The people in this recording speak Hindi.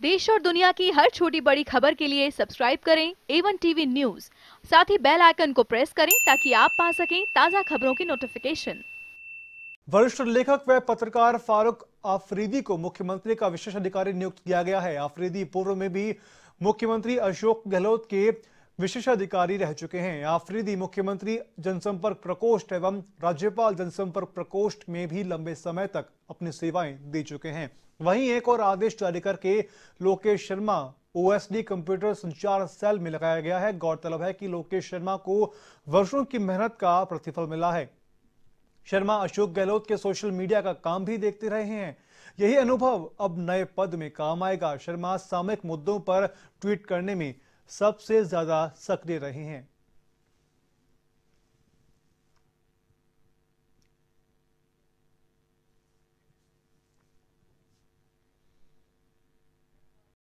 देश और दुनिया की हर छोटी बड़ी खबर के लिए सब्सक्राइब करें एवन टीवी न्यूज़ साथ ही बेल आइकन को प्रेस करें ताकि आप पा सकें ताज़ा खबरों की नोटिफिकेशन वरिष्ठ लेखक व पत्रकार फारूक आफरीदी को मुख्यमंत्री का विशेष अधिकारी नियुक्त किया गया है। आफरीदी, पूर्व में भी मुख्यमंत्री अशोक गहलोत के विशेषाधिकारी रह चुके हैं। आफरीदी मुख्यमंत्री जनसंपर्क प्रकोष्ठ एवं राज्यपाल जनसंपर्क प्रकोष्ठ में भी लंबे समय तक अपनी सेवाएँ दे चुके हैं। वहीं एक और आदेश जारी करके लोकेश शर्मा ओएसडी कंप्यूटर संचार सेल में लगाया गया है। गौरतलब है कि लोकेश शर्मा को वर्षों की मेहनत का प्रतिफल मिला है। शर्मा अशोक गहलोत के सोशल मीडिया का काम भी देखते रहे हैं। यही अनुभव अब नए पद में काम आएगा। शर्मा सामयिक मुद्दों पर ट्वीट करने में सबसे ज़्यादा सक्रिय रहे हैं।